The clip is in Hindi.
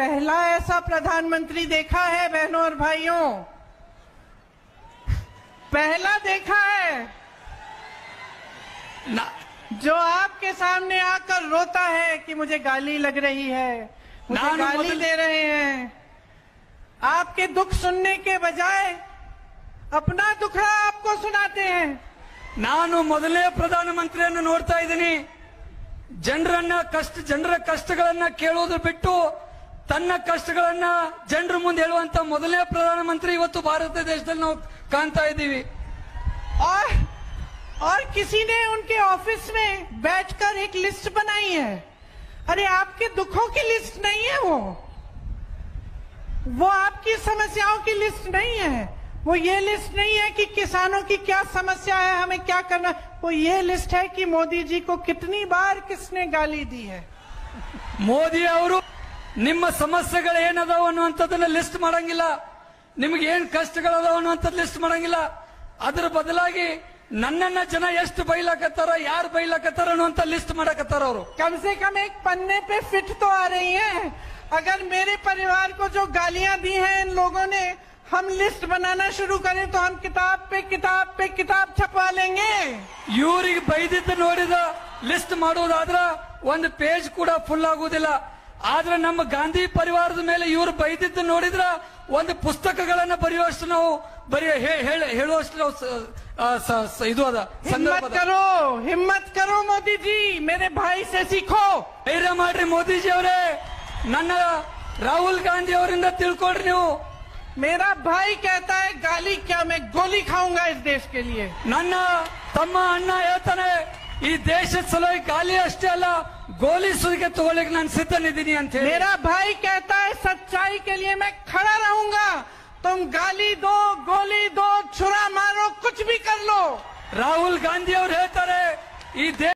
पहला ऐसा प्रधानमंत्री देखा है बहनों और भाइयों पहला देखा है ನಾ- जो आपके सामने आकर रोता है कि मुझे गाली लग रही है मुझे नानु गाली बदल- दे रहे हैं आपके दुख सुनने के बजाय अपना दुखड़ा आपको सुनाते हैं ನಾನು ಮೊದಲನೇ ಪ್ರಧಾನಮಂತ್ರಿಯನ್ನು ನೋಡ್ತಾ ಇದ್ದೀನಿ ಜನರನ್ನ ಕಷ್ಟ ಜನರ ಕಷ್ಟಗಳನ್ನ ಕೇಳೋದು ಬಿಟ್ಟು ತನ್ನ ಕಷ್ಟಗಳನ್ನ ಜನರ ಮುಂದೆ ಹೇಳುವಂತ ಮೊದಲನೇ ಪ್ರಧಾನಮಂತ್ರಿ ಇವತ್ತು ಭಾರತ ದೇಶದಲ್ಲಿ ನಾವು ಕಾಣ್ತಾ ಇದ್ದೀವಿ और और किसी ने उनके ऑफिस में बैठकर एक लिस्ट बनाई है अरे आपके दुखों की लिस्ट नहीं है वो वो आपकी समस्याओं की लिस्ट नहीं है वो ये लिस्ट नहीं है कि किसानों की क्या समस्या है हमें क्या करना वो ये लिस्ट है कि मोदी जी को कितनी बार किसने गाली दी है ಮೋದಿ ಅವರು ನಿಮ್ಮ ಸಮಸ್ಯೆಗಳು ಏನದಾವ ಅನ್ನುವಂಥದ್ದನ್ನ ಲಿಸ್ಟ್ ಮಾಡಂಗಿಲ್ಲ ನಿಮ್ಗೆ ಏನ್ ಕಷ್ಟಗಳದಾವ ಅನ್ನುವಂಥದ್ದು ಲಿಸ್ಟ್ ಮಾಡಂಗಿಲ್ಲ ಅದ್ರ ಬದಲಾಗಿ ನನ್ನನ್ನ ಜನ ಎಷ್ಟು ಬೈಲಾಕತ್ತಾರ ಯಾರು ಬೈಲಾಕತ್ತಾರ ಅನ್ನುವಂತ ಲಿಸ್ಟ್ ಮಾಡಕತ್ತಾರ ಅವರು कम से कम एक पन्ने पे फिट तो आ रही है अगर मेरे परिवार को जो गालियां दी हैं इन लोगों ने हम लिस्ट बनाना शुरू करें तो हम किताब पे किताब पे किताब छपवा लेंगे ಇವ್ರಿಗೆ ಬೈದಿದ್ದು ನೋಡಿದ ಲಿಸ್ಟ್ ಮಾಡೋದಾದ್ರ ಒಂದು ಪೇಜ್ ಕೂಡ ಫುಲ್ ಆಗುವುದಿಲ್ಲ ಆದ್ರೆ ನಮ್ಮ ಗಾಂಧಿ ಪರಿವಾರದ ಮೇಲೆ ಇವ್ರು ಬೈದಿದ್ದು ನೋಡಿದ್ರ ಒಂದು ಪುಸ್ತಕಗಳನ್ನ ಬರೆಯುವಷ್ಟು ನಾವು ಬರೆಯ ಹೇ- ಹೇಳ- ಹೇಳುವಷ್ಟು ನಾವು ಸ- ಆ, ಸ- ಸ- ಇದು ಅದ ಸಂದರ್ಭ हिम्मत ಅದ. करो हिम्मत करो मोदी जी मेरे भाई से सीखो ಧೈರ್ಯ ಮಾಡ್ರಿ ಮೋದಿಜಿ ಅವರೇ ನನ್ನ ರಾಹುಲ್ ಗಾಂಧಿ ಅವರಿಂದ ತಿಳ್ಕೊಳ್ರಿ ನೀವು मेरा भाई कहता है गाली क्या मैं गोली खाऊंगा इस देश के लिए ನನ್ನ ತಮ್ಮ ಅಣ್ಣ ಹೇಳ್ತಾನೆ ಈ ದೇಶದ ಸಲುವಾಗಿ ಗಾಲಿ ಅಷ್ಟೇ ಅಲ್ಲ ಗೋಲಿ ಸುಲಿಗೆ ತಗೊಳ್ಳಿಕ್ಕೆ ನಾನು ಸಿದ್ಧನಿದ್ದೀನಿ ಅಂತ ಹೇಳಿ मेरा भाई कहता है सच्चाई के लिए मैं खड़ा रहूंगा तुम गाली दो गोली दो छुरा मारो कुछ भी कर लो ರಾಹುಲ್ ಗಾಂಧಿ ಅವರು ಹೇಳ್ತಾರೆ ಈ ದೇಶ